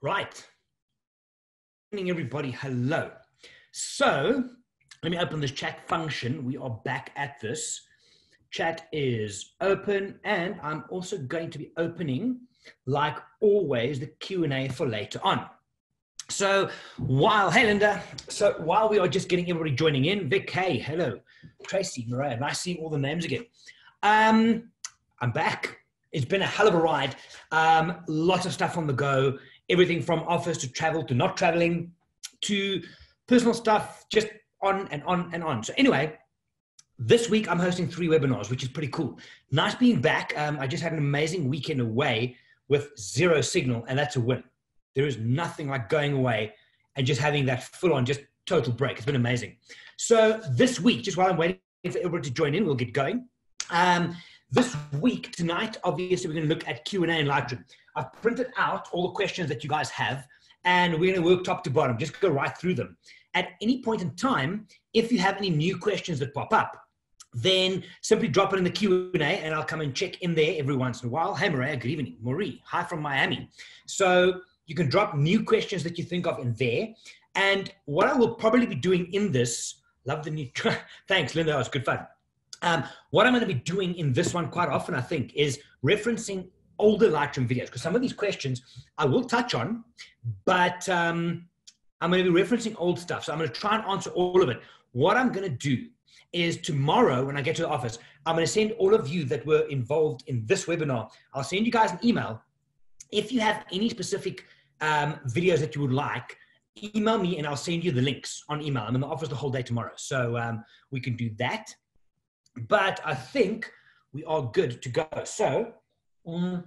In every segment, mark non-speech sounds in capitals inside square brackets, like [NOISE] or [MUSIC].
Right. Morning, everybody. Hello. So let me open this chat function. We are back at this. Chat is open, and I'm also going to be opening, like always, the Q&A for later on. So while, hey Linda, so while we are just getting everybody joining in, Vic, hey, hello, Tracy, Mariah, nice seeing all the names again. Um, I'm back. It's been a hell of a ride. Um, lots of stuff on the go everything from office to travel to not traveling to personal stuff, just on and on and on. So, anyway, this week I'm hosting three webinars, which is pretty cool. Nice being back. Um, I just had an amazing weekend away with zero signal, and that's a win. There is nothing like going away and just having that full on, just total break. It's been amazing. So, this week, just while I'm waiting for everybody to join in, we'll get going. Um, this week, tonight, obviously, we're going to look at Q&A in Lightroom. I've printed out all the questions that you guys have, and we're going to work top to bottom, just go right through them. At any point in time, if you have any new questions that pop up, then simply drop it in the Q&A and I'll come and check in there every once in a while. Hey, Maria, good evening. Marie, hi from Miami. So you can drop new questions that you think of in there. And what I will probably be doing in this, love the new, [LAUGHS] thanks, Linda, that was good fun. Um, what I'm going to be doing in this one quite often, I think, is referencing older Lightroom videos because some of these questions I will touch on, but um, I'm going to be referencing old stuff. So I'm going to try and answer all of it. What I'm going to do is tomorrow when I get to the office, I'm going to send all of you that were involved in this webinar, I'll send you guys an email. If you have any specific um, videos that you would like, email me and I'll send you the links on email. I'm in the office the whole day tomorrow. So um, we can do that. But I think we are good to go. So, um,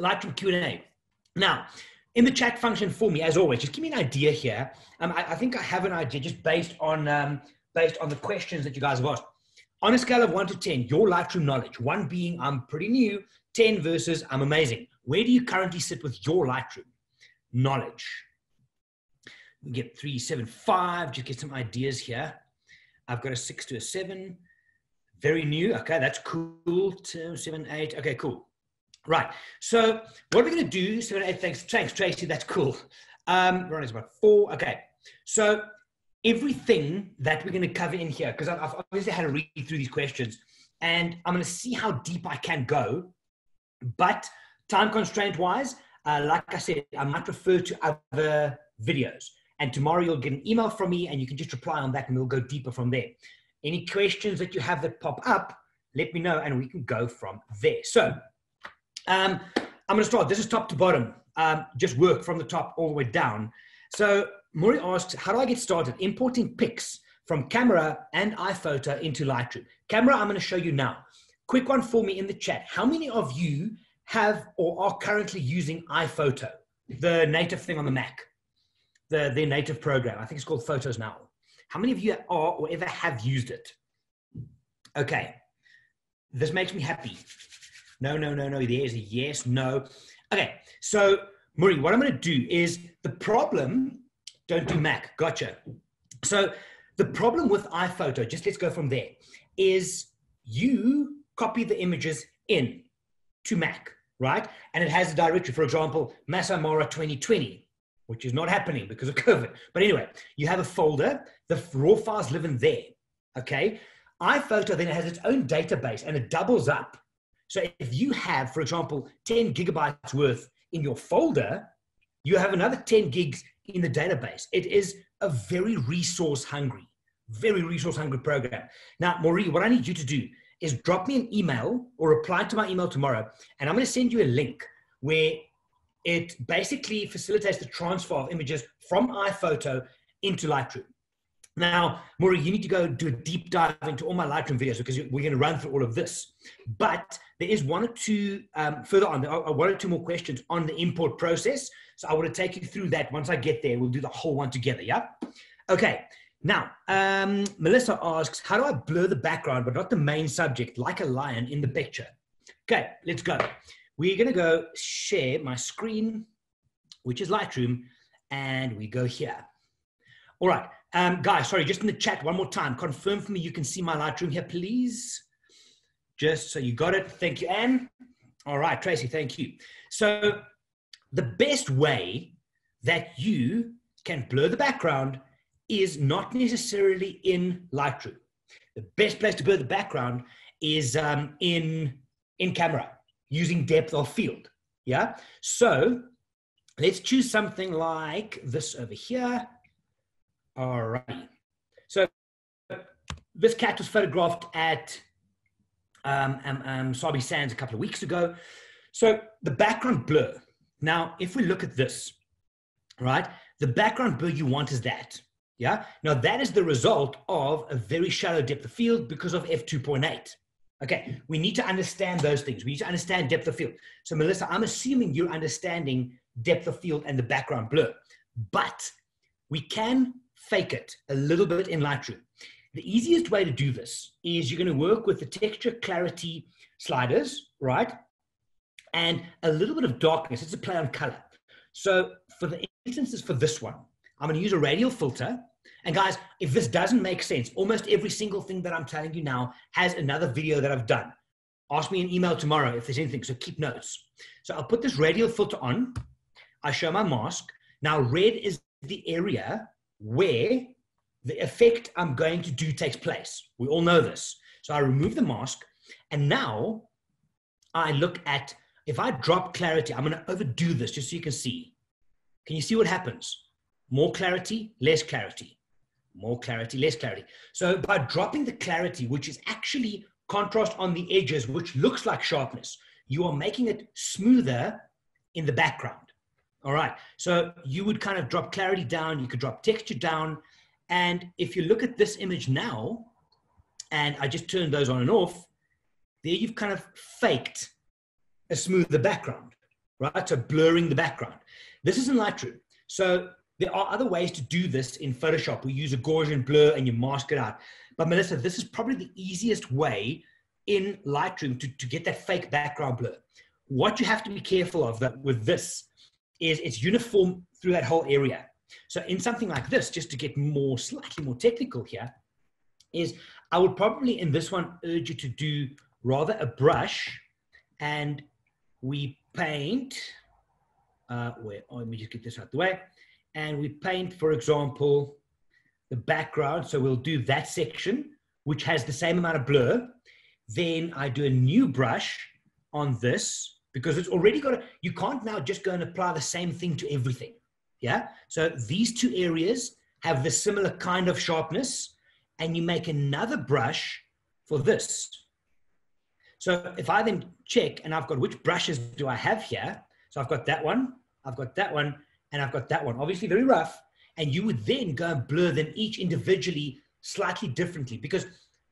Lightroom Q&A. Now, in the chat function for me, as always, just give me an idea here. Um, I, I, think I have an idea just based on, um, based on the questions that you guys have asked. On a scale of 1 to 10, your Lightroom knowledge, 1 being I'm pretty new, 10 versus I'm amazing. Where do you currently sit with your Lightroom knowledge? We get three, seven, five, just get some ideas here. I've got a 6 to a 7 very new. Okay, that's cool. Two, seven, eight. Okay, cool. Right. So what are we going to do? Seven, eight. Thanks, thanks, Tracy. That's cool. Um, Ronnie's about four. Okay. So everything that we're going to cover in here, because I've obviously had to read through these questions, and I'm going to see how deep I can go. But time constraint wise, uh, like I said, I might refer to other videos. And tomorrow you'll get an email from me, and you can just reply on that, and we'll go deeper from there. Any questions that you have that pop up, let me know and we can go from there. So um, I'm going to start. This is top to bottom. Um, just work from the top all the way down. So Maury asks, how do I get started importing pics from camera and iPhoto into Lightroom? Camera, I'm going to show you now. Quick one for me in the chat. How many of you have or are currently using iPhoto, the native thing on the Mac, the, their native program? I think it's called Photos Now. How many of you are or ever have used it? Okay. This makes me happy. No, no, no, no. There's a yes, no. Okay. So, Marie, what I'm going to do is the problem, don't do Mac. Gotcha. So, the problem with iPhoto, just let's go from there, is you copy the images in to Mac, right? And it has a directory, for example, Masai Mara 2020 which is not happening because of COVID. But anyway, you have a folder, the raw files live in there. Okay. iPhoto then has its own database and it doubles up. So if you have, for example, 10 gigabytes worth in your folder, you have another 10 gigs in the database. It is a very resource hungry, very resource hungry program. Now, Maureen, what I need you to do is drop me an email or reply to my email tomorrow, and I'm going to send you a link where it basically facilitates the transfer of images from iPhoto into Lightroom. Now, Maury, you need to go do a deep dive into all my Lightroom videos because we're going to run through all of this. But there is one or two um, further on, are one or two more questions on the import process. So I want to take you through that. Once I get there, we'll do the whole one together. Yeah. Okay. Now, um, Melissa asks, how do I blur the background but not the main subject like a lion in the picture? Okay, let's go. We're going to go share my screen, which is Lightroom, and we go here. All right, um, guys, sorry, just in the chat one more time, confirm for me you can see my Lightroom here, please. Just so you got it. Thank you, Anne. All right, Tracy, thank you. So the best way that you can blur the background is not necessarily in Lightroom. The best place to blur the background is um, in, in camera using depth of field. Yeah. So let's choose something like this over here. All right. So this cat was photographed at um, um, um, Sabi Sands a couple of weeks ago. So the background blur. Now, if we look at this, right, the background blur you want is that. Yeah. Now that is the result of a very shallow depth of field because of f2.8. Okay. We need to understand those things. We need to understand depth of field. So Melissa, I'm assuming you're understanding depth of field and the background blur, but we can fake it a little bit in Lightroom. The easiest way to do this is you're going to work with the texture clarity sliders, right? And a little bit of darkness. It's a play on color. So for the instances for this one, I'm going to use a radial filter. And guys, if this doesn't make sense, almost every single thing that I'm telling you now has another video that I've done. Ask me an email tomorrow if there's anything, so keep notes. So I'll put this radial filter on. I show my mask. Now red is the area where the effect I'm going to do takes place. We all know this. So I remove the mask and now I look at, if I drop clarity, I'm going to overdo this just so you can see. Can you see what happens? More clarity, less clarity. More clarity, less clarity. So by dropping the clarity, which is actually contrast on the edges, which looks like sharpness, you are making it smoother in the background. All right. So you would kind of drop clarity down. You could drop texture down. And if you look at this image now, and I just turned those on and off, there you've kind of faked a smoother background, right? So blurring the background. This is in Lightroom. So there are other ways to do this in Photoshop. We use a Gaussian blur and you mask it out. But Melissa, this is probably the easiest way in Lightroom to, to get that fake background blur. What you have to be careful of that with this is it's uniform through that whole area. So in something like this, just to get more, slightly more technical here, is I would probably in this one urge you to do rather a brush and we paint, uh, where, oh, let me just get this out the way. And we paint, for example, the background. So we'll do that section, which has the same amount of blur. Then I do a new brush on this because it's already got a, you can't now just go and apply the same thing to everything. Yeah. So these two areas have the similar kind of sharpness, and you make another brush for this. So if I then check and I've got which brushes do I have here? So I've got that one, I've got that one, and I've got that one. Obviously very rough. And you would then go and blur them each individually slightly differently because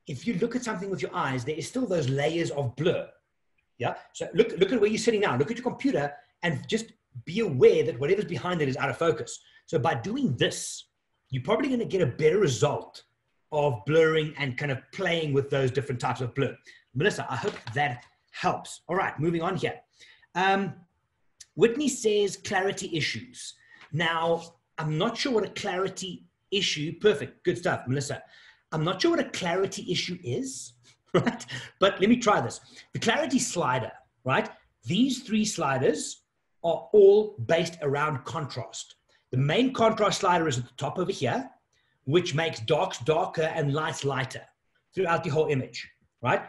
if you look at something with your eyes, there is still those layers of blur. Yeah. So look, look at where you're sitting now. Look at your computer and just be aware that whatever's behind it is out of focus. So by doing this, you're probably going to get a better result of blurring and kind of playing with those different types of blur. Melissa, I hope that helps. All right, moving on here. Um, Whitney says clarity issues. Now, I'm not sure what a clarity issue, perfect, good stuff, Melissa. I'm not sure what a clarity issue is, [LAUGHS] right? But let me try this. The clarity slider, right? These three sliders are all based around contrast. The main contrast slider is at the top over here, which makes darks darker and lights lighter throughout the whole image, right?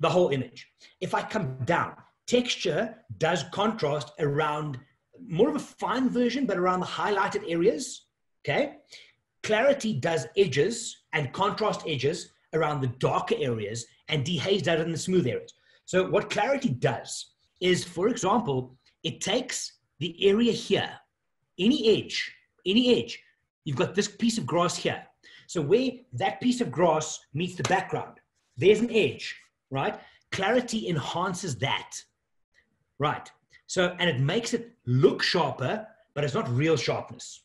The whole image. If I come down, texture does contrast around more of a fine version, but around the highlighted areas, okay? Clarity does edges and contrast edges around the darker areas and dehaze does it in the smooth areas. So what clarity does is, for example, it takes the area here, any edge, any edge. You've got this piece of grass here. So where that piece of grass meets the background, there's an edge, right? Clarity enhances that, right? So, and it makes it look sharper, but it's not real sharpness.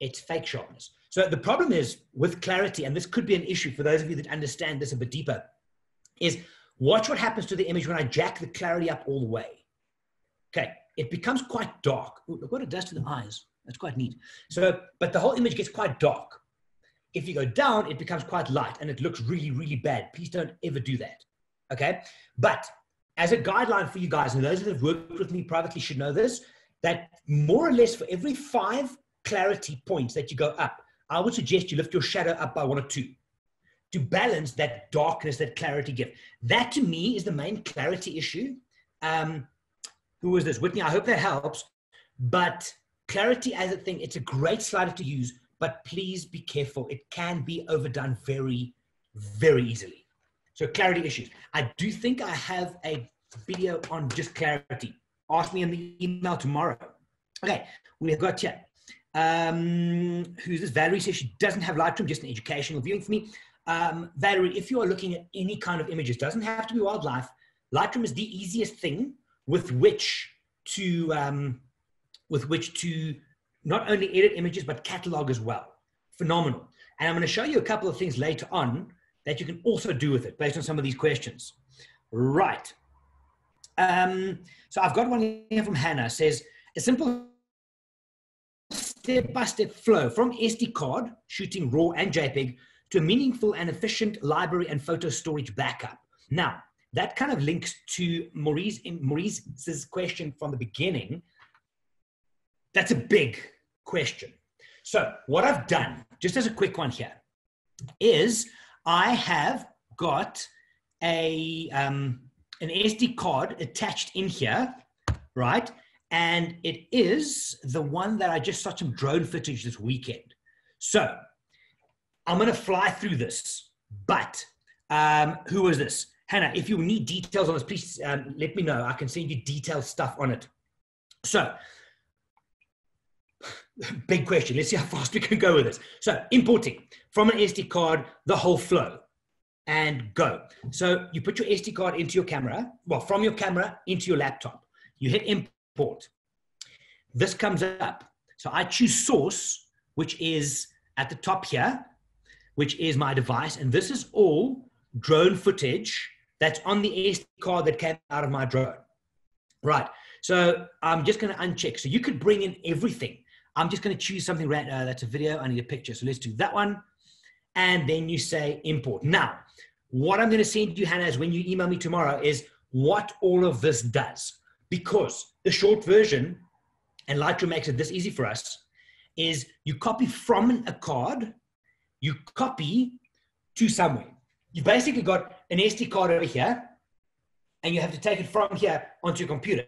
It's fake sharpness. So the problem is with clarity, and this could be an issue for those of you that understand this a bit deeper, is watch what happens to the image when I jack the clarity up all the way. Okay, it becomes quite dark. Ooh, look what it does to the eyes. That's quite neat. So, but the whole image gets quite dark. If you go down, it becomes quite light and it looks really, really bad. Please don't ever do that. Okay. But as a guideline for you guys, and those that have worked with me privately should know this, that more or less for every five clarity points that you go up, I would suggest you lift your shadow up by one or two to balance that darkness, that clarity gift. That to me is the main clarity issue. Um, who was this? Whitney, I hope that helps. But clarity as a thing, it's a great slider to use, but please be careful. It can be overdone very, very easily. So clarity issues. I do think I have a video on just clarity. Ask me in the email tomorrow. Okay, we have got here. Um, who's this? Valerie says she doesn't have Lightroom, just an educational viewing for me. Um, Valerie, if you are looking at any kind of images, doesn't have to be wildlife. Lightroom is the easiest thing with which to um, with which to not only edit images but catalog as well. Phenomenal. And I'm going to show you a couple of things later on that you can also do with it based on some of these questions. Right. Um, so I've got one here from Hannah. Says a simple step-by-step flow from SD card shooting RAW and JPEG to a meaningful and efficient library and photo storage backup. Now, that kind of links to Maurice, Maurice's question from the beginning. That's a big question. So, what I've done, just as a quick one here, is I have got a um, an SD card attached in here, right? And it is the one that I just shot some drone footage this weekend. So I'm going to fly through this. But um, who is this? Hannah, if you need details on this, please um, let me know. I can send you detailed stuff on it. So, big question. Let's see how fast we can go with this. So, importing from an SD card, the whole flow, and go. So, you put your SD card into your camera, well, from your camera into your laptop. You hit import. This comes up. So, I choose source, which is at the top here, which is my device. And this is all drone footage that's on the SD card that came out of my drone. Right. So I'm just going to uncheck. So you could bring in everything. I'm just going to choose something right uh, that's a video. I need a picture. So let's do that one. And then you say import. Now, what I'm going to send you, Hannah, is when you email me tomorrow is what all of this does. Because the short version, and Lightroom makes it this easy for us, is you copy from a card, you copy to somewhere. You've basically got an SD card over here, and you have to take it from here onto your computer.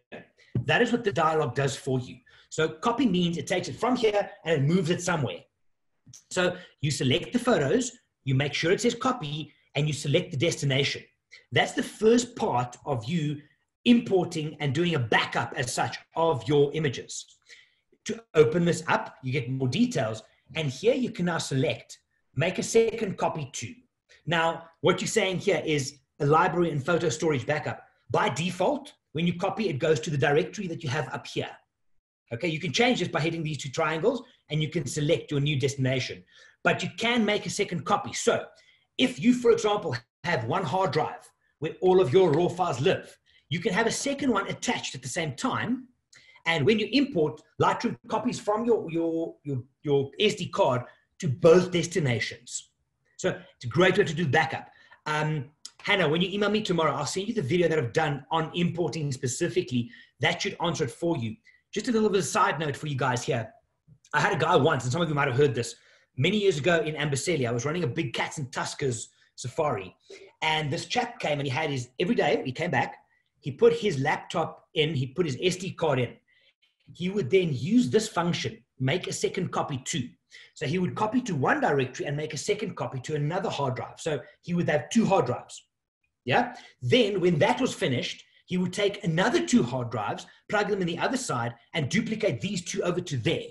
That is what the dialog does for you. So copy means it takes it from here and it moves it somewhere. So you select the photos, you make sure it says copy, and you select the destination. That's the first part of you importing and doing a backup as such of your images. To open this up, you get more details. And here you can now select, make a second copy to. Now, what you're saying here is a library and photo storage backup. By default, when you copy, it goes to the directory that you have up here. Okay, you can change this by hitting these two triangles and you can select your new destination. But you can make a second copy. So if you, for example, have one hard drive where all of your raw files live, you can have a second one attached at the same time. And when you import, Lightroom copies from your, your, your, your SD card to both destinations. So it's a great way to do backup. Um, Hannah, when you email me tomorrow, I'll send you the video that I've done on importing specifically. That should answer it for you. Just a little bit of side note for you guys here. I had a guy once, and some of you might have heard this. Many years ago in Amboseli, I was running a big cats and tuskers safari. And this chap came and he had his, every day he came back, he put his laptop in, he put his SD card in. He would then use this function, make a second copy too. So he would copy to one directory and make a second copy to another hard drive. So he would have two hard drives. Yeah. Then when that was finished, he would take another two hard drives, plug them in the other side, and duplicate these two over to there.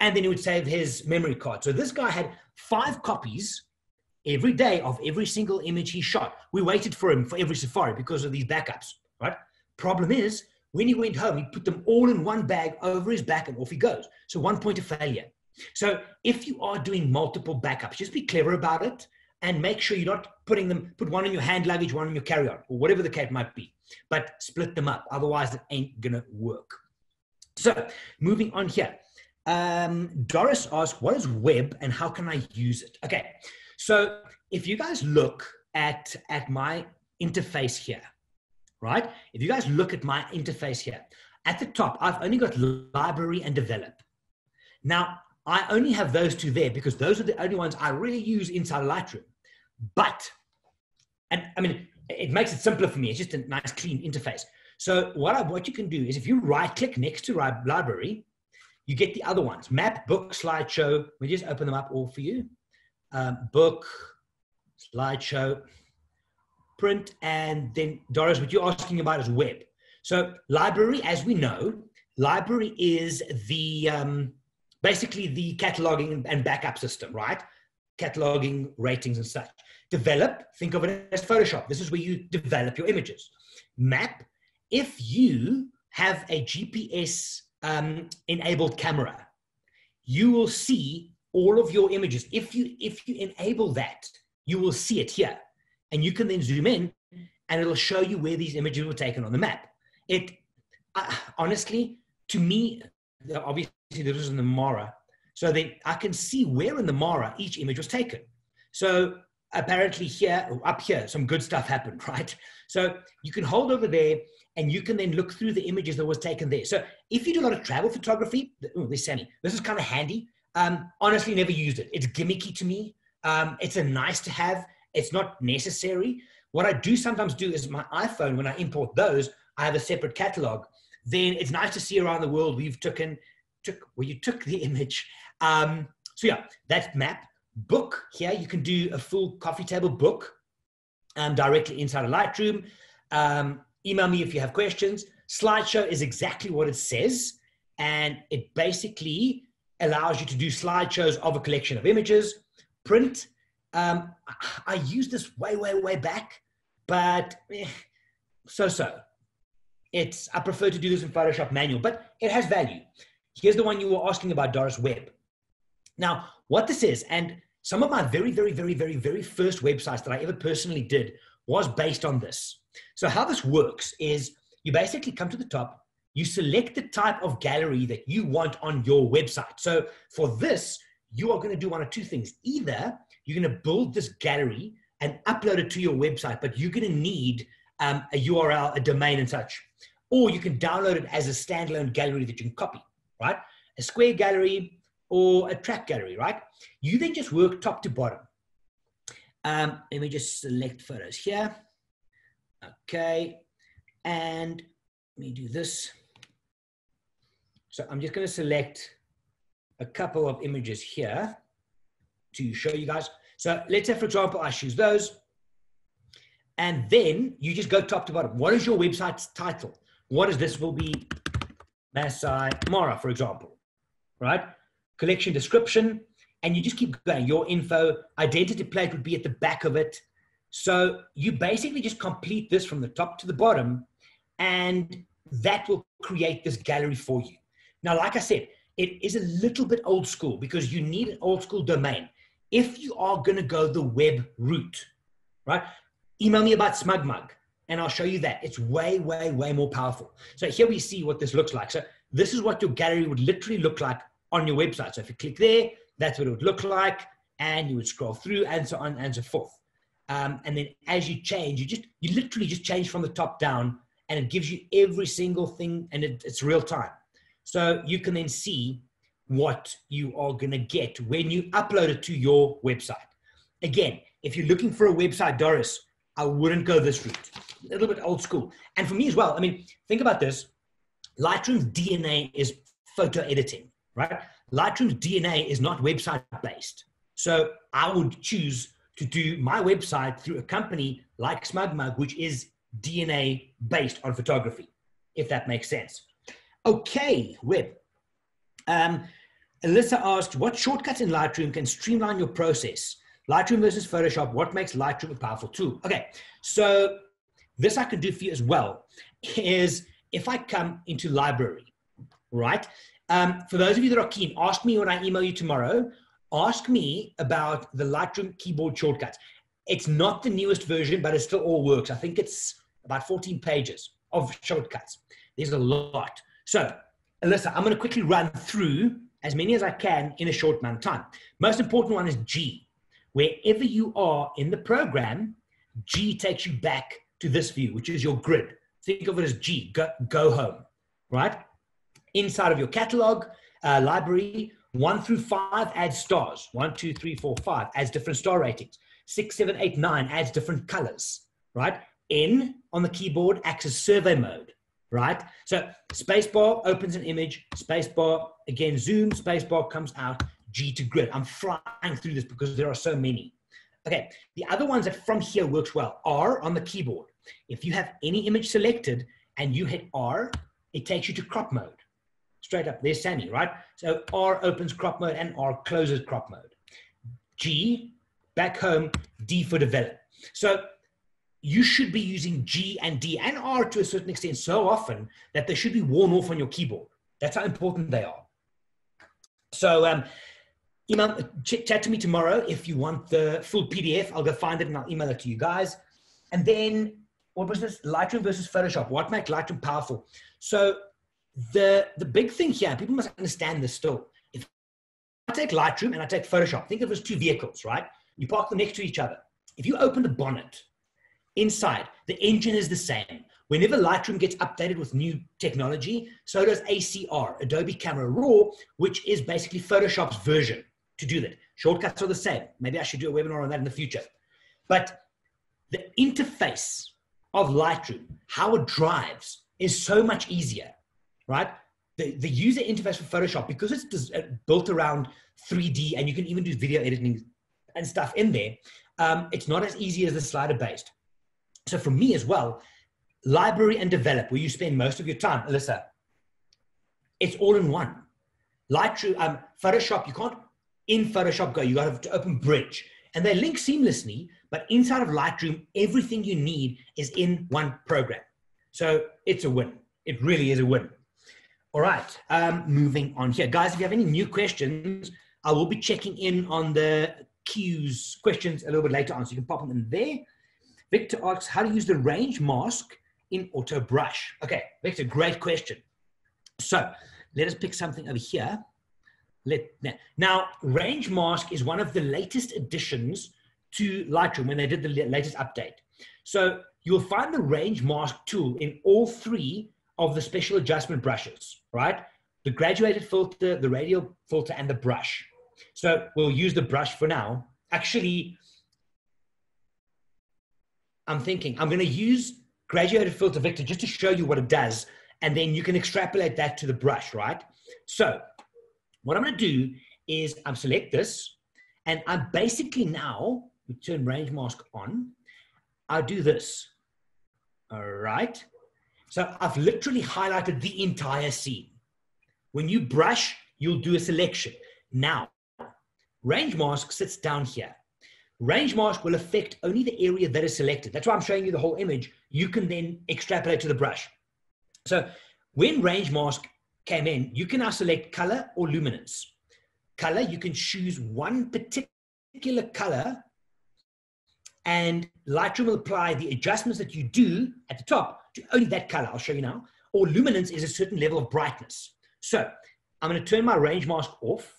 And then he would save his memory card. So this guy had five copies every day of every single image he shot. We waited for him for every safari because of these backups, right? Problem is, when he went home, he put them all in one bag over his back and off he goes. So one point of failure. So if you are doing multiple backups, just be clever about it and make sure you're not putting them, put one in your hand luggage, one in your carry-on, or whatever the case might be, but split them up. Otherwise, it ain't gonna work. So moving on here. Um, Doris asked, what is web and how can I use it? Okay, so if you guys look at, at my interface here, right? If you guys look at my interface here, at the top, I've only got library and develop. Now, I only have those two there because those are the only ones I really use inside Lightroom. But, and I mean, it makes it simpler for me. It's just a nice, clean interface. So what, I, what you can do is if you right click next to library, you get the other ones, map, book, slideshow. We just open them up all for you. Um, book, slideshow, print, and then Doris, what you're asking about is web. So library, as we know, library is the um, basically the cataloging and backup system, right? Cataloging, ratings, and such. Develop, think of it as Photoshop. This is where you develop your images. Map, if you have a GPS um, enabled camera, you will see all of your images. If you if you enable that, you will see it here and you can then zoom in and it'll show you where these images were taken on the map. It uh, honestly, to me, obviously this was in the Mara, so then I can see where in the Mara each image was taken. So apparently here, up here, some good stuff happened, [LAUGHS] right? So you can hold over there and you can then look through the images that was taken there. So if you do a lot of travel photography, oh, this Sammy, this is kind of handy. Um, honestly, never used it. It's gimmicky to me. Um, it's a nice to have. It's not necessary. What I do sometimes do is my iPhone, when I import those, I have a separate catalog. Then it's nice to see around the world you've taken, took, where you took the [LAUGHS] image. Um, so yeah, that's map. Book here, you can do a full coffee table book um, directly inside a Lightroom. Um, email me if you have questions. Slideshow is exactly what it says. And it basically allows you to do slideshows of a collection of images. Print um, I used this way, way, way back, but eh, so so. It's I prefer to do this in Photoshop manual, but it has value. Here's the one you were asking about, Doris web. Now, what this is, and some of my very, very, very, very, very first websites that I ever personally did was based on this. So how this works is you basically come to the top, you select the type of gallery that you want on your website. So for this, you are going to do one of two things. Either you're going to build this gallery and upload it to your website, but you're going to need um, a URL, a domain, and such. Or you can download it as a standalone gallery that you can copy, right? A square gallery or a track gallery, right? You then just work top to bottom. Um, let me just select photos here. Okay. And let me do this. So I'm just going to select a couple of images here to show you guys. So let's say, for example, I choose those. And then you just go top to bottom. What is your website's title? What is this will be Masai Mara, for example, right? Collection description, and you just keep going. Your info, identity plate would be at the back of it. So you basically just complete this from the top to the bottom, and that will create this gallery for you. Now, like I said, it is a little bit old school because you need an old school domain if you are going to go the web route, right? Email me about SmugMug and I'll show you that. It's way, way, way more powerful. So here we see what this looks like. So this is what your gallery would literally look like on your website. So if you click there, that's what it would look like. And you would scroll through and so on and so forth. Um, and then as you change, you just, you literally just change from the top down and it gives you every single thing and it, it's real time. So you can then see what you are going to get when you upload it to your website. Again, if you're looking for a website, Doris, I wouldn't go this route. A little bit old school. And for me as well, I mean, think about this. Lightroom's DNA is photo editing, right? Lightroom's DNA is not website based. So I would choose to do my website through a company like SmugMug, which is DNA based on photography, if that makes sense. Okay, web. Um, Alyssa asked, what shortcuts in Lightroom can streamline your process? Lightroom versus Photoshop, what makes Lightroom a powerful tool? Okay, so this I can do for you as well, is if I come into library, right? Um, for those of you that are keen, ask me when I email you tomorrow, ask me about the Lightroom keyboard shortcuts. It's not the newest version, but it still all works. I think it's about 14 pages of shortcuts. There's a lot. So, Alyssa, I'm going to quickly run through as many as I can in a short amount of time. Most important one is G. Wherever you are in the program, G takes you back to this view, which is your grid. Think of it as G, go, go home, right? Inside of your catalog uh, library, one through five adds stars. One, two, three, four, five adds different star ratings. Six, seven, eight, nine adds different colors, right? N on the keyboard acts as survey mode, right? So spacebar opens an image, spacebar again zoom, spacebar comes out, G to grid. I'm flying through this because there are so many. Okay, the other ones that from here works well are on the keyboard. If you have any image selected and you hit R, it takes you to crop mode. Straight up, there's Sammy, right? So R opens crop mode and R closes crop mode. G, back home, D for develop. So you should be using G and D and R to a certain extent so often that they should be worn off on your keyboard. That's how important they are. So um, email, ch- chat to me tomorrow if you want the full PDF. I'll go find it and I'll email it to you guys. And then what was this? Lightroom versus Photoshop. What makes Lightroom powerful? So the the big thing here, people must understand this still. If I take Lightroom and I take Photoshop, think of it as two vehicles, right? You park them next to each other. If you open the bonnet, inside, the engine is the same. Whenever Lightroom gets updated with new technology, so does ACR, Adobe Camera Raw, which is basically Photoshop's version to do that. Shortcuts are the same. Maybe I should do a webinar on that in the future. But the interface of Lightroom, how it drives, is so much easier, right? The, the user interface for Photoshop, because it's uh, built around 3D and you can even do video editing and stuff in there, um, it's not as easy as the slider based. So for me as well, library and develop, where you spend most of your time, Alyssa, it's all in one. Lightroom, um, Photoshop, you can't in Photoshop Go, you got to open Bridge, and they link seamlessly. But inside of Lightroom, everything you need is in one program. So it's a win. It really is a win. All right, um, moving on here, guys. If you have any new questions, I will be checking in on the Q's questions a little bit later on, so you can pop them in there. Victor asks how to use the range mask in auto brush. Okay, Victor, great question. So let us pick something over here. Let, now, Range Mask is one of the latest additions to Lightroom when they did the latest update. So you'll find the Range Mask tool in all three of the special adjustment brushes, right? The graduated filter, the radial filter, and the brush. So we'll use the brush for now. Actually, I'm thinking I'm going to use graduated filter Victor just to show you what it does. And then you can extrapolate that to the brush, right? So what I'm going to do is I'm select this and I'm basically now, we turn range mask on, I do this. All right. So I've literally highlighted the entire scene. When you brush, you'll do a selection. Now, range mask sits down here. Range mask will affect only the area that is selected. That's why I'm showing you the whole image. You can then extrapolate to the brush. So when range mask came in, you can now select color or luminance. Color, you can choose one particular color and Lightroom will apply the adjustments that you do at the top to only that color. I'll show you now. Or luminance is a certain level of brightness. So I'm going to turn my range mask off.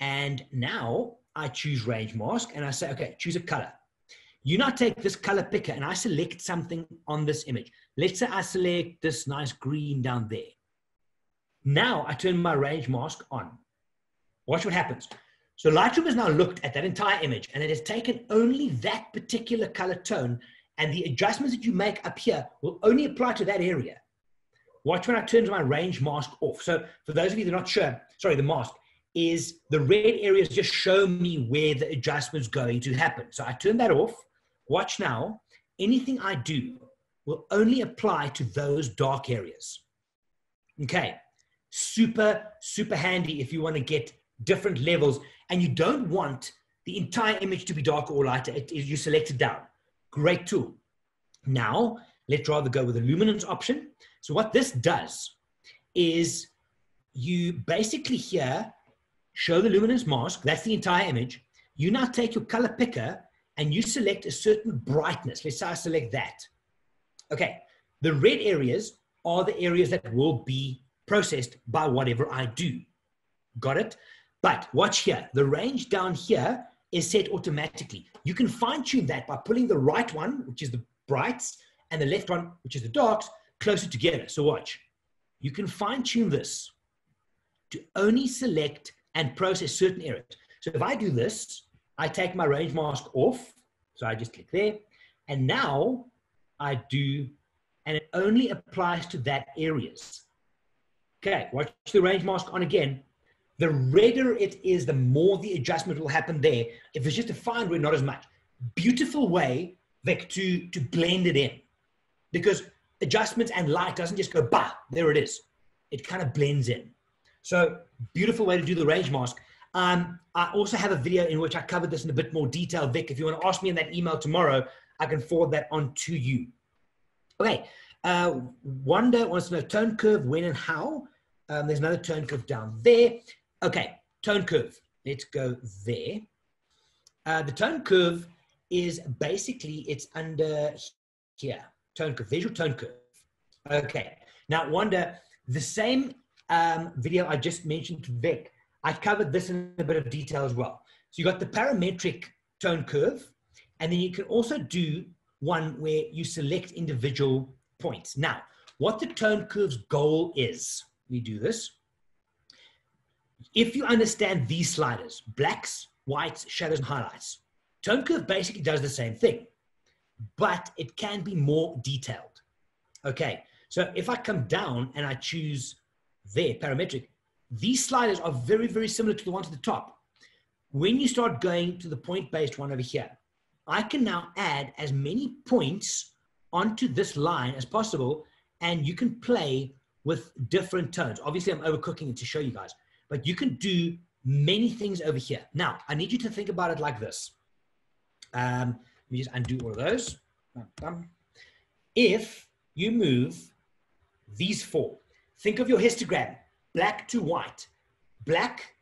And now I choose range mask and I say, okay, choose a color. You now take this color picker and I select something on this image. Let's say I select this nice green down there. Now I turn my range mask on. Watch what happens. So Lightroom has now looked at that entire image and it has taken only that particular color tone and the adjustments that you make up here will only apply to that area. Watch when I turn my range mask off. So for those of you that are not sure, sorry, the mask, is the red areas just show me where the adjustment's going to happen. So I turn that off. Watch now. Anything I do will only apply to those dark areas. Okay. Super, super handy if you want to get different levels and you don't want the entire image to be darker or lighter. It is you select it down. Great tool. Now, let's rather go with the luminance option. So what this does is you basically here show the luminance mask, that's the entire image. You now take your color picker and you select a certain brightness. Let's say I select that. Okay, the red areas are the areas that will be processed by whatever I do. Got it? But watch here, the range down here is set automatically. You can fine tune that by pulling the right one, which is the brights, and the left one, which is the darks, closer together. So watch. you can fine tune this to only select and process certain areas. So if I do this, I take my range mask off. So I just click there. And now I do, and it only applies to that areas. Okay, watch the range mask on again. The redder it is, the more the adjustment will happen there. If it's just a fine red, not as much. Beautiful way, Vic, to, to blend it in. Because adjustments and light doesn't just go, bah, there it is. It kind of blends in. So beautiful way to do the range mask. Um, I also have a video in which I covered this in a bit more detail, Vic. If you want to ask me in that email tomorrow, I can forward that on to you. Okay. Uh, Wanda wants to know tone curve, when and how. Um, there's another tone curve down there. Okay, tone curve. Let's go there. Uh, the tone curve is basically it's under here. Tone curve, visual tone curve. Okay. Now, Wanda, the same um, video I just mentioned to Vic, I covered this in a bit of detail as well. So you got the parametric tone curve, and then you can also do one where you select individual points. Now, what the tone curve's goal is, we do this. If you understand these sliders, blacks, whites, shadows, and highlights, tone curve basically does the same thing, but it can be more detailed. Okay, so if I come down and I choose there, parametric, these sliders are very, very similar to the ones at the top. When you start going to the point-based one over here, I can now add as many points onto this line as possible, and you can play with different tones. Obviously, I'm overcooking it to show you guys, but you can do many things over here. Now, I need you to think about it like this. Um, let me just undo all of those. If you move these four, think of your histogram, black to white. Black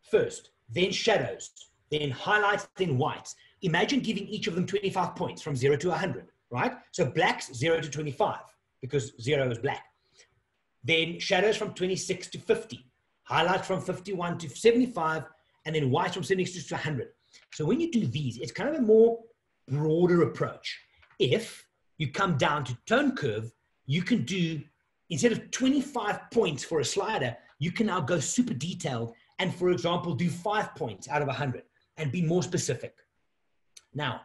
first, then shadows, then highlights, then whites. Imagine giving each of them 25 points from zero to 100, right? So black's zero to 25 because zero is black. Then shadows from 26 to 50, highlights from 51 to 75, and then whites from 76 to 100. So when you do these, it's kind of a more broader approach. If you come down to tone curve, you can do instead of 25 points for a slider, you can now go super detailed and, for example, do five points out of 100 and be more specific. Now,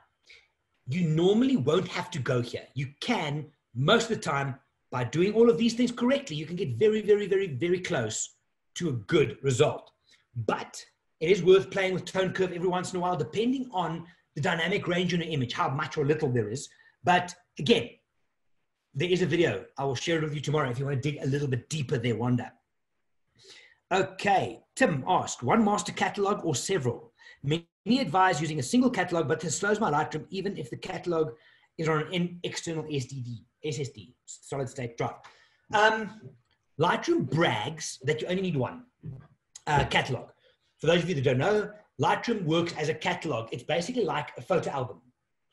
you normally won't have to go here. You can, most of the time, by doing all of these things correctly, you can get very, very, very, very close to a good result. But it is worth playing with tone curve every once in a while, depending on the dynamic range in an image, how much or little there is. But again, there is a video. I will share it with you tomorrow if you want to dig a little bit deeper there, Wanda. Okay, Tim asked, one master catalog or several? Many advise using a single catalog, but this slows my Lightroom even if the catalog is on an external SDD, SSD, solid state drive. Um, Lightroom brags that you only need one uh, catalog. For those of you that don't know, Lightroom works as a catalog. It's basically like a photo album.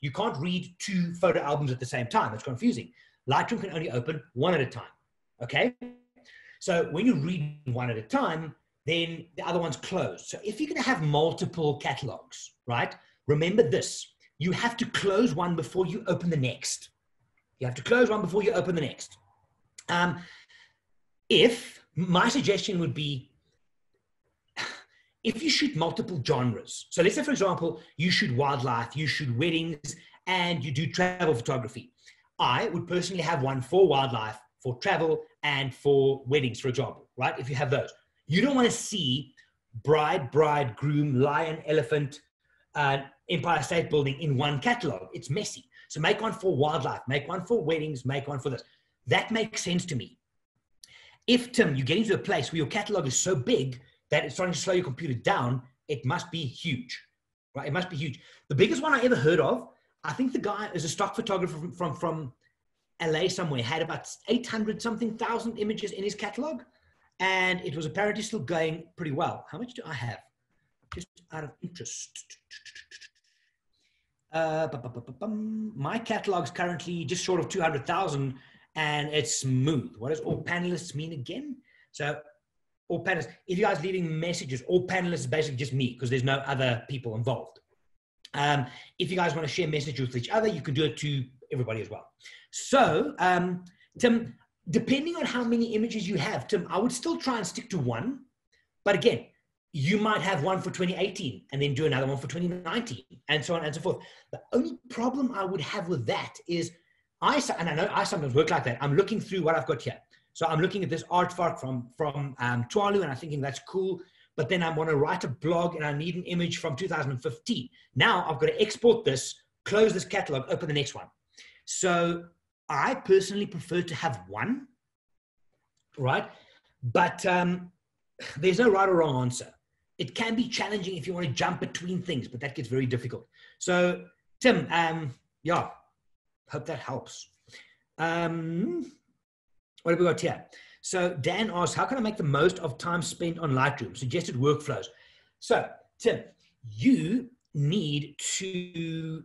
You can't read two photo albums at the same time. It's confusing. Lightroom can only open one at a time. Okay? So when you read one at a time, then the other one's closed. So if you're going to have multiple catalogs, right? Remember this. You have to close one before you open the next. You have to close one before you open the next. Um, if my suggestion would be if you shoot multiple genres, so let's say, for example, you shoot wildlife, you shoot weddings, and you do travel photography. I would personally have one for wildlife, for travel, and for weddings, for example, right? If you have those, you don't want to see bride, bride, groom, lion, elephant, uh, Empire State Building in one catalog. It's messy. So make one for wildlife, make one for weddings, make one for this. That makes sense to me. If, Tim, you get into a place where your catalog is so big that it's starting to slow your computer down, it must be huge, right? It must be huge. The biggest one I ever heard of I think the guy is a stock photographer from, from, from LA somewhere, had about 800 something thousand images in his catalog. And it was apparently still going pretty well. How much do I have? Just out of interest. Uh, my catalog is currently just short of 200,000 and it's smooth. What does all panelists mean again? So all panelists, if you guys leaving messages, all panelists is basically just me because there's no other people involved. Um, if you guys want to share messages with each other, you can do it to everybody as well. So, um, Tim, depending on how many images you have, Tim, I would still try and stick to one. But again, you might have one for 2018 and then do another one for 2019 and so on and so forth. The only problem I would have with that is I, and I know I sometimes work like that. I'm looking through what I've got here. So I'm looking at this artwork from, from um, Tualu and I'm thinking that's cool. But then I want to write a blog and I need an image from 2015. Now I've got to export this, close this catalog, open the next one. So I personally prefer to have one, right? But um, there's no right or wrong answer. It can be challenging if you want to jump between things, but that gets very difficult. So, Tim, um, yeah, hope that helps. Um, what have we got here? So, Dan asks, how can I make the most of time spent on Lightroom? Suggested workflows. So, Tim, you need to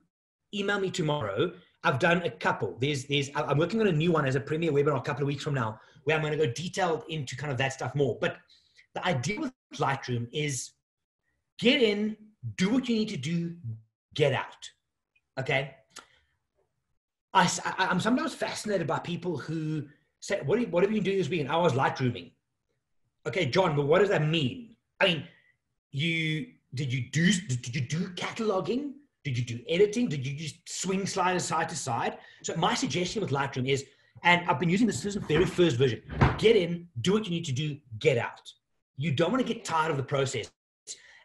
email me tomorrow I've done a couple. There's, there's, I'm working on a new one as a premiere webinar a couple of weeks from now, where I'm going to go detailed into kind of that stuff more. But the idea with Lightroom is get in, do what you need to do, get out. Okay. I, am sometimes fascinated by people who say, what, you, what have you been doing this weekend? I was Lightrooming. Okay, John, but what does that mean? I mean, you, did you do, did you do cataloging? Did you do editing? Did you just swing sliders side to side? So my suggestion with Lightroom is, and I've been using this as the very first version, get in, do what you need to do, get out. You don't want to get tired of the process.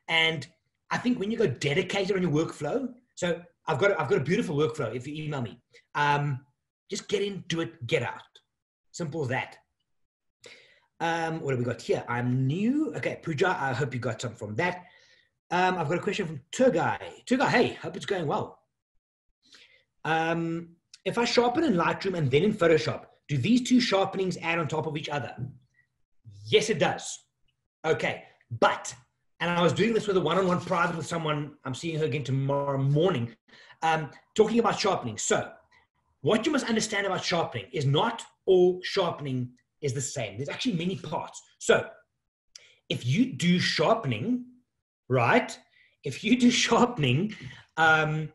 And I think when you go dedicated on your workflow, so I've got, I've got a beautiful workflow if you email me. Um, just get in, do it, get out. Simple as that. Um, what have we got here? I'm new. Okay, Pooja, I hope you got some from that. Um, I've got a question from Turgai. Turgai, hey, hope it's going well. Um, if I sharpen in Lightroom and then in Photoshop, do these two sharpenings add on top of each other? Yes, it does. Okay, but, and I was doing this with a one-on-one private with someone, I'm seeing her again tomorrow morning, um, talking about sharpening. So what you must understand about sharpening is not all sharpening is the same. There's actually many parts. So if you do sharpening, right? If you do [LAUGHS] sharpening, um,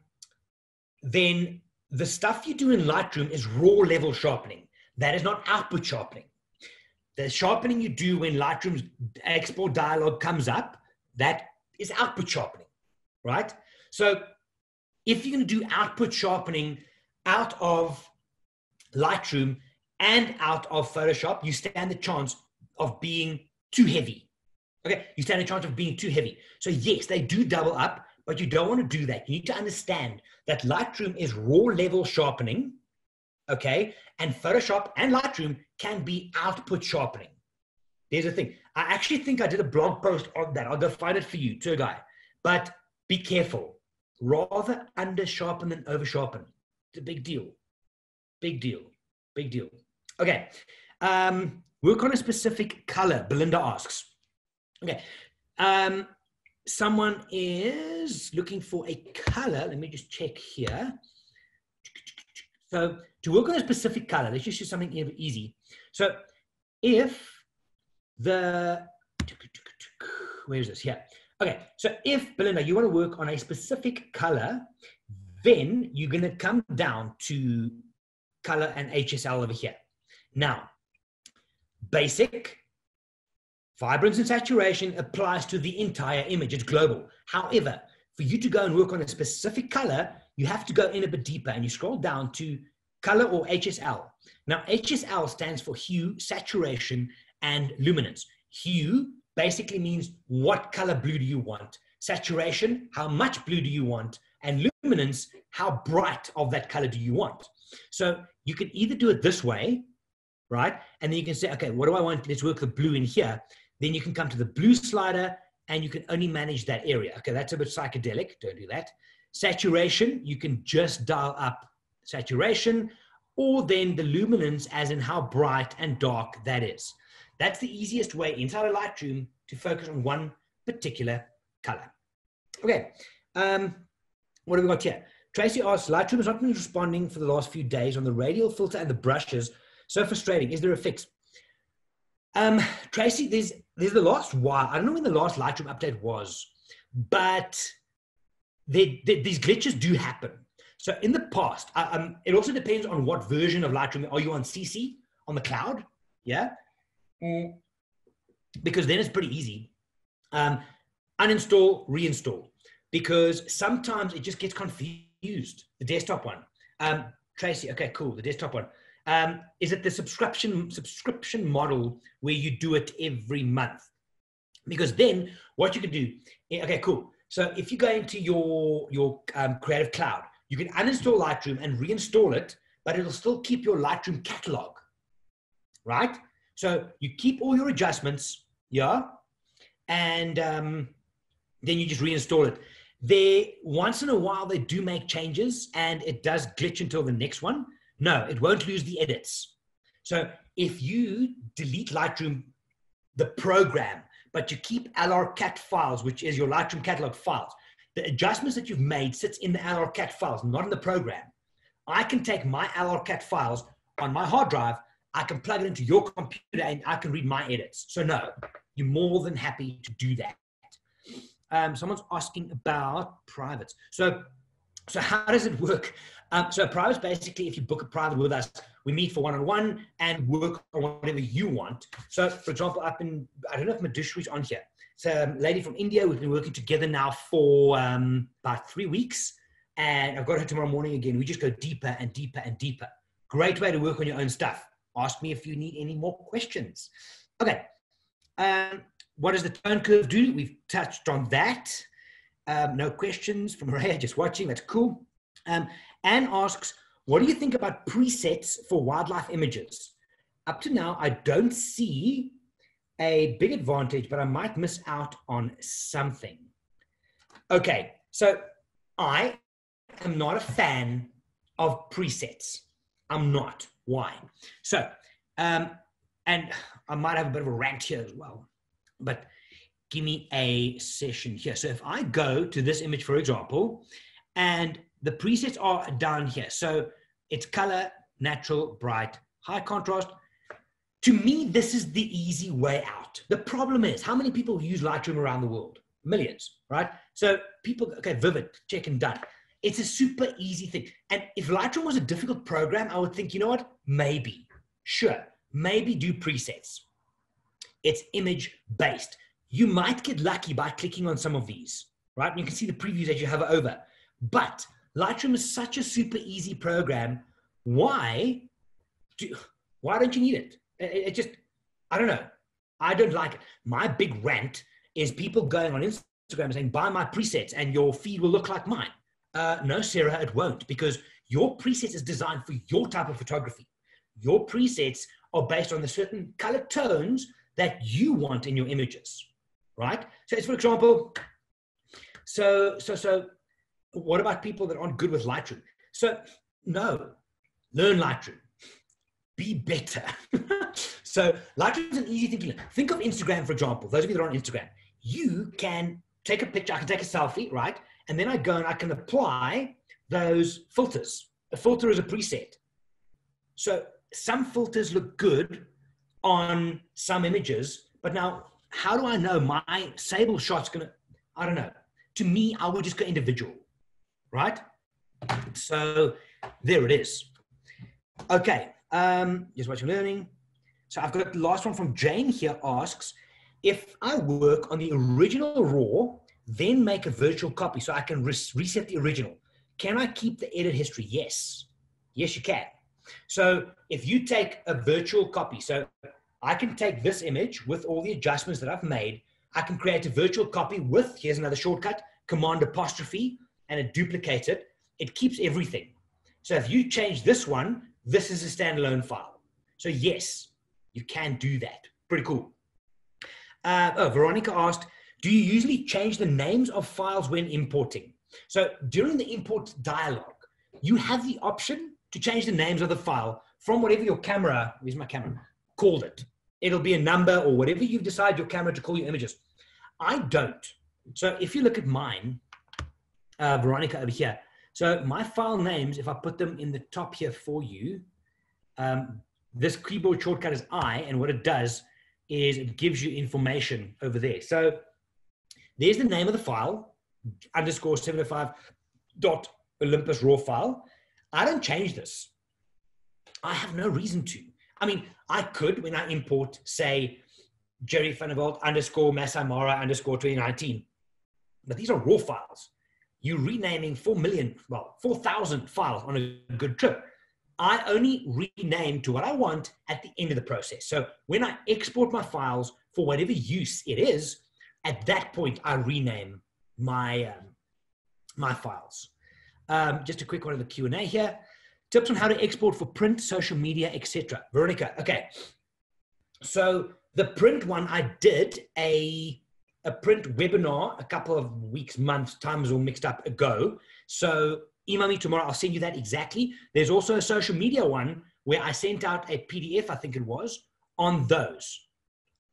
then the stuff you do in Lightroom is raw level sharpening. That is not output sharpening. The sharpening you do when Lightroom's export dialog comes up, that is output sharpening, right? So if you're going to do output sharpening out of Lightroom and out of Photoshop, you stand the chance of being too heavy. Okay, you stand a chance of being too heavy. So yes, they do double up, but you don't want to do that. You need to understand that Lightroom is raw level sharpening, okay? And Photoshop and Lightroom can be output sharpening. There's a thing. I actually think I did a blog post on that. I'll go find it for you, Turgai. But be careful. Rather under sharpen than over sharpen. It's a big deal. Big deal. Big deal. Okay. Um, work on a specific color, Belinda asks. Okay. Um, someone is looking for a color. Let me just check here. So to work on a specific color, let's just do something easy. So if the, where is this? Here. Okay. So if, Belinda, you want to work on a specific color, then you're going to come down to color and HSL over here. Now, basic, Vibrance and saturation applies to the entire image, it's global. However, for you to go and work on a specific color, you have to go in a bit deeper and you scroll down to color or HSL. Now, HSL stands for hue, saturation, and luminance. Hue basically means what color blue do you want? Saturation, how much blue do you want? And luminance, how bright of that color do you want? So you can either do it this way, right? And then you can say, okay, what do I want? Let's work the blue in here. Then you can come to the blue slider and you can only manage that area. Okay, that's a bit psychedelic. Don't do that. Saturation, you can just dial up saturation or then the luminance as in how bright and dark that is. That's the easiest way inside a Lightroom to focus on one particular color. Okay, um, what have we got here? Tracy asks, Lightroom has not been responding for the last few days on the radial filter and the brushes. So frustrating. Is there a fix? Um, Tracy, there's there's the last while. I don't know when the last Lightroom update was, but they, they, these glitches do happen. So in the past, uh, um, it also depends on what version of Lightroom are you on CC on the cloud. Yeah. Because then it's pretty easy. Um, uninstall, reinstall. Because sometimes it just gets confused. The desktop one. Um, Tracy, okay, cool. The desktop one. Um, is it the subscription subscription model where you do it every month? Because then what you can do, eh, okay, cool. So if you go into your your um, Creative Cloud, you can uninstall Lightroom and reinstall it, but it'll still keep your Lightroom catalog, right? So you keep all your adjustments, yeah, and um, then you just reinstall it. They once in a while they do make changes, and it does glitch until the next one. No, it won't lose the edits. So if you delete Lightroom, the program, but you keep LRCat files, which is your Lightroom catalog files, the adjustments that you've made sits in the LRCat files, not in the program. I can take my LRCat files on my hard drive, I can plug it into your computer and I can read my edits. So no, you're more than happy to do that. Um, someone's asking about privates. So, so how does it work? Um, so privates basically, if you book a private with us, we meet for one-on-one and work on whatever you want. So for example, up in, I don't know if Madhushri's on here. It's a lady from India. We've been working together now for um, about three weeks. And I've got her tomorrow morning again. We just go deeper and deeper and deeper. Great way to work on your own stuff. Ask me if you need any more questions. Okay. Um, what does the tone curve do? We've touched on that. Um, no questions from [LAUGHS] Raya, just watching. That's cool. Um, Anne asks, what do you think about presets for wildlife images? Up to now, I don't see a big advantage, but I might miss out on something. Okay, so I am not a fan of presets. I'm not. Why? So, um, and I might have a bit of a rant here as well, but give me a session here. So if I go to this image, for example, and the presets are down here. So it's color, natural, bright, high contrast. To me, this is the easy way out. The problem is, how many people use Lightroom around the world? Millions, right? So people, okay, Vivid, check and done. It's a super easy thing. And if Lightroom was a difficult program, I would think, you know what? Maybe, sure, maybe do presets. It's image based. You might get lucky by clicking on some of these, right? And you can see the previews that you have over. But Lightroom is such a super easy program. Why do, why don't you need it? it? It just, I don't know. I don't like it. My big rant is people going on Instagram saying, buy my presets and your feed will look like mine. Uh, no, Sarah, it won't because your preset is designed for your type of photography. Your presets are based on the certain color tones that you want in your images, right? So it's for example, so so so what about people that aren't good with Lightroom? So, no, learn Lightroom. Be better. [LAUGHS] so, Lightroom is an easy thing to learn. Think of Instagram, for example. Those of you that are on Instagram, you can take a picture, I can take a selfie, right? And then I go and I can apply those filters. A filter is a preset. So, some filters look good on some images, but now, how do I know my sable shot's gonna? I don't know. To me, I would just go individual right? So there it is. Okay, um, just watching learning. So I've got the last one from Jane here asks, if I work on the original RAW, then make a virtual copy so I can res reset the original, can I keep the edit history? Yes. Yes, you can. So if you take a virtual copy, so I can take this image with all the adjustments that I've made, I can create a virtual copy with, here's another shortcut, command apostrophe, and it duplicates it, it keeps everything. So if you change this one, this is a standalone file. So yes, you can do that. Pretty cool. Uh, oh, Veronica asked, do you usually change the names of files when importing? So during the import dialog, you have the option to change the names of the file from whatever your camera, where's my camera, called it. It'll be a number or whatever you decide your camera to call your images. I don't. So if you look at mine, uh, Veronica over here. So my file names, if I put them in the top here for you, um, this keyboard shortcut is I, and what it does is it gives you information over there. So there's the name of the file, underscore 705 dot Olympus raw file. I don't change this. I have no reason to. I mean, I could, when I import, say, Gerry van der Walt underscore Masai underscore 2019. But these are raw files. You're renaming 4 million, well, 4,000 files on a good trip. I only rename to what I want at the end of the process. So when I export my files for whatever use it is, at that point I rename my um, my files. Um, just a quick one of the Q and A here. Tips on how to export for print, social media, etc. Veronica, okay. So the print one, I did a a print webinar a couple of weeks, months, times all mixed up ago. So email me tomorrow. I'll send you that exactly. There's also a social media one where I sent out a PDF, I think it was, on those,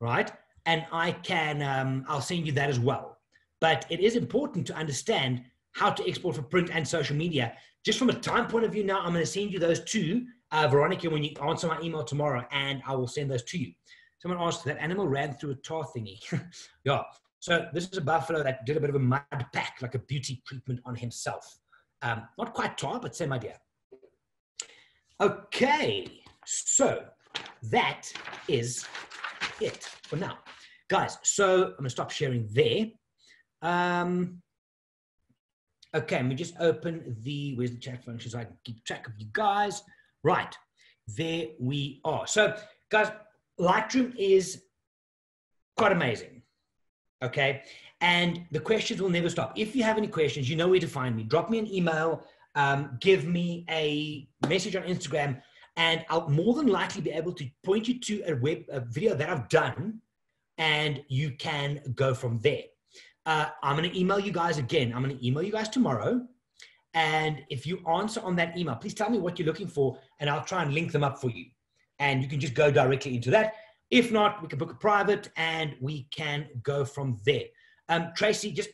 right? And I can, um, I'll send you that as well. But it is important to understand how to export for print and social media. Just from a time point of view now, I'm going to send you those two, uh, Veronica, when you answer my email tomorrow, and I will send those to you. Someone asked, that animal ran through a tar thingy. [LAUGHS] yeah. So this is a buffalo that did a bit of a mud pack, like a beauty treatment on himself. Um, not quite tar, but same idea. Okay, so that is it for now. Guys, so I'm gonna stop sharing there. Um, okay, let me just open the, where's the chat function so I can keep track of you guys. Right, there we are. So guys, Lightroom is quite amazing. Okay. And the questions will never stop. If you have any questions, you know where to find me. Drop me an email, um, give me a message on Instagram, and I'll more than likely be able to point you to a web a video that I've done, and you can go from there. Uh, I'm going to email you guys again. I'm going to email you guys tomorrow. And if you answer on that email, please tell me what you're looking for, and I'll try and link them up for you and you can just go directly into that. If not, we can book a private and we can go from there. Um, Tracy, just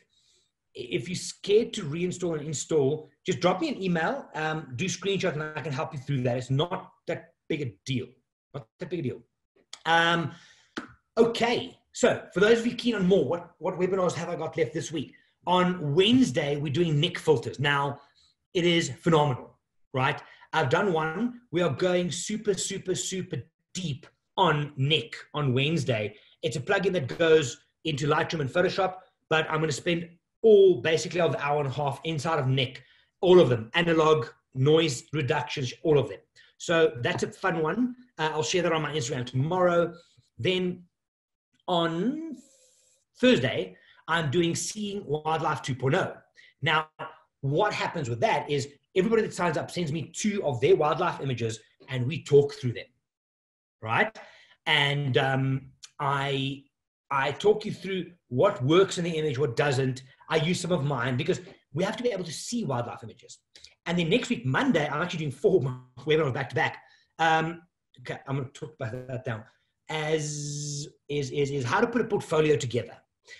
if you're scared to reinstall and install, just drop me an email, um, do screenshot, and I can help you through that. It's not that big a deal. Not that big a deal. Um, okay, so for those of you keen on more, what, what webinars have I got left this week? On Wednesday, we're doing Nik filters. Now, it is phenomenal, right? I've done one. We are going super, super, super deep on Nik on Wednesday. It's a plugin that goes into Lightroom and Photoshop, but I'm going to spend all basically of the hour and a half inside of Nik, all of them, analog, noise reductions, all of them. So that's a fun one. Uh, I'll share that on my Instagram tomorrow. Then on Thursday, I'm doing Seeing Wildlife 2.0. Now, what happens with that is everybody that signs up sends me two of their wildlife images and we talk through them right and um, i i talk you through what works in the image what doesn't i use some of mine because we have to be able to see wildlife images and then next week monday i'm actually doing four [LAUGHS] webinars back to back um, okay i'm going to talk about that down as is, is is how to put a portfolio together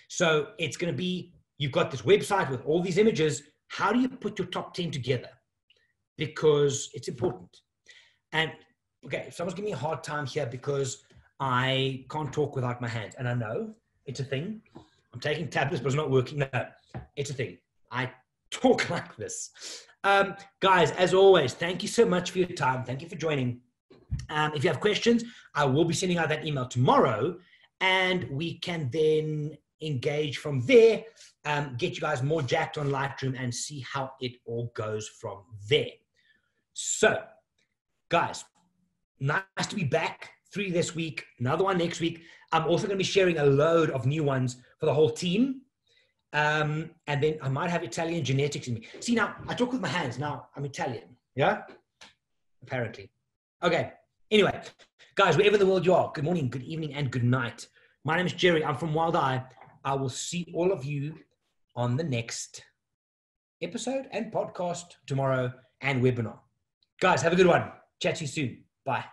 so it's going to be you've got this website with all these images how do you put your top 10 together because it's important. And okay, someone's giving me a hard time here because I can't talk without my hands. And I know it's a thing. I'm taking tablets, but it's not working. No, it's a thing. I talk [LAUGHS] like this. Um, guys, as always, thank you so much for your time. Thank you for joining. Um, if you have questions, I will be sending out that email tomorrow, and we can then engage from there, um, get you guys more jacked on Lightroom, and see how it all goes from there. So, guys, nice to be back. Three this week, another one next week. I'm also going to be sharing a load of new ones for the whole team. Um, and then I might have Italian genetics in me. See, now I talk with my hands. Now I'm Italian. Yeah? Apparently. Okay. Anyway, guys, wherever in the world you are, good morning, good evening, and good night. My name is Gerry. I'm from Wild Eye. I will see all of you on the next episode and podcast tomorrow and webinar. Guys, have a good one. Chat to you soon. Bye.